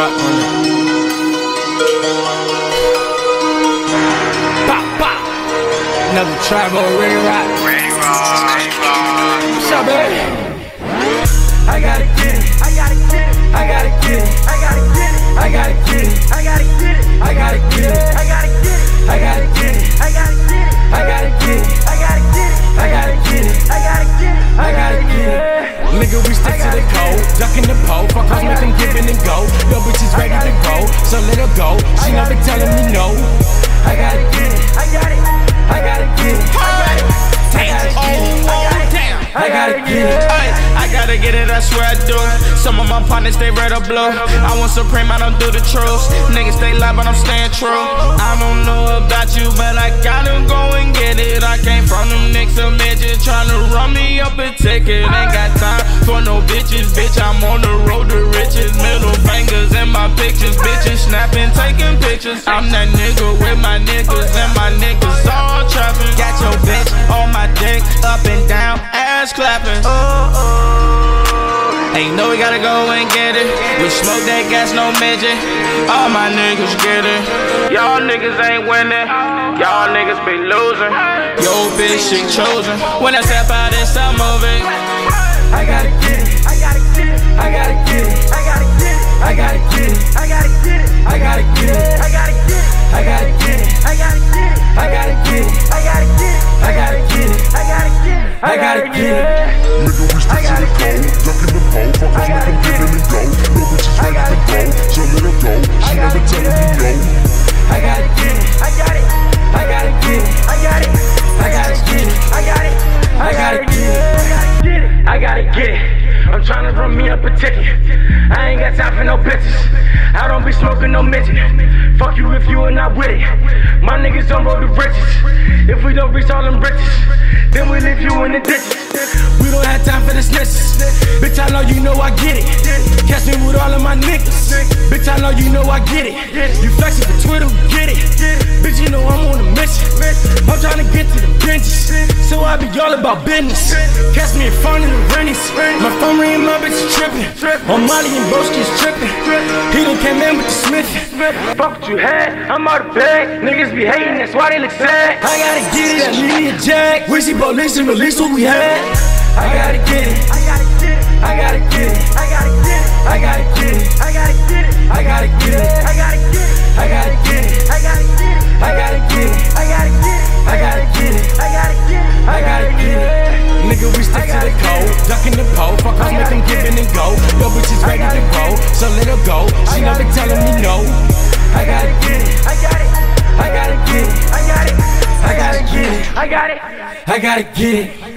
rock on it. Pop, pop. Another tribal ring rock. What's up, baby? To the. Ducking the pole. Fuck off, make them give it and go. Yo, bitch is ready to go. So let her go. She never telling me no. I gotta get it. I got it. I gotta get it. I got it. I gotta get it. I got it. I gotta get it. I gotta get it, I swear I do. Some of my partners, they red or blue. I want supreme, I don't do the truth. Niggas stay lie, but I'm staying true. I don't know about you, but I gotta go and get it. I came from them Knicks, a midget, tryna run me up a ticket. Ain't nigga with my niggas, and my niggas all trapping. Got your bitch on my dick, up and down, ass clapping. Oh, oh. Ain't know we gotta go and get it. We smoke that gas, no midget. All my niggas get it. Y'all niggas ain't winning. Y'all niggas be losing. Yo, bitch, she chosen. When I step out, it's a movie. I gotta get it. Gotta get it. I got it. I gotta get it. I got it. I gotta get it. I got it. I gotta get it. I gotta get it. I gotta get it. I'm tryna run me up a ticket. I ain't got time for no bitches. I don't be smoking no midget. Fuck you if you are not with it. My niggas don't roll the riches. If we don't reach all them riches, then we leave you in the ditches. We don't have time for the snitches. Bitch, I know you know I get it. Catch me with all of my niggas. Bitch, I know you know I get it. You flexing for Twitter, get it. Bitch, you know I'm on a mission. I'm trying to get to the benches. I be all about business. Catch me in front of the rennies. My phone ring, my bitch is tripping. On Molly and Broski is tripping. He done came in with the Smith. Fuck what you had, I'm out of bag. Niggas be hating, that's why they look sad. I gotta get it, I need a jack. We see police and release what we had. I gotta get it. Got it. I gotta get it.